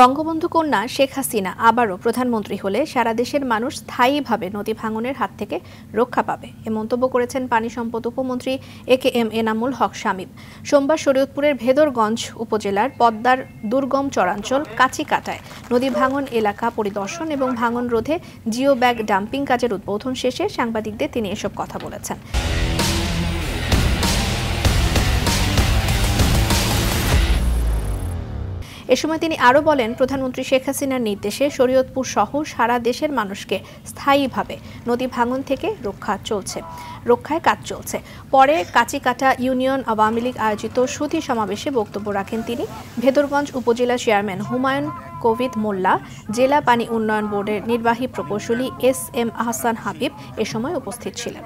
বঙ্গবন্ধু কন্যা শেখ হাসিনা আবারও প্রধানমন্ত্রী হলে সারা দেশের মানুষ স্থায়ীভাবে নদী ভাঙনের হাত থেকে রক্ষা পাবে। এ মন্তব্য করেছেন পানি সম্পদ উপমন্ত্রী A K M Enamul Haque Shamim. সোমবার শরীয়তপুরের ভেদরগঞ্জ উপজেলার পদ্মার দুর্গম চরাঞ্চল কাছিকাটায় নদী ভাঙন এলাকা পরিদর্শন এবং ভাঙন রোধে জিও ব্যাগ ডাম্পিং কাজের উদ্বোধন শেষে সাংবাদিকদের তিনি এসব কথা বলেছেন। এ সময় তিনি আরও বলেন, প্রধানমন্ত্রী শেখ হাসিনার নির্দেশে শরীয়তপুর সহ সারা দেশের মানুষকে স্থায়ীভাবে নদী ভাঙন থেকে রক্ষা চলছে, রক্ষায় কাজ চলছে। পরে কাচিকাটা ইউনিয়ন আওয়ামী লীগ আয়োজিত সুধী সমাবেশে বক্তব্য রাখেন তিনি। ভেদরগঞ্জ উপজেলা চেয়ারম্যান হুমায়ুন কোভিদ মোল্লা, জেলা পানি উন্নয়ন বোর্ডের নির্বাহী প্রকৌশলী এস এম আহসান হাবিব এ সময় উপস্থিত ছিলেন।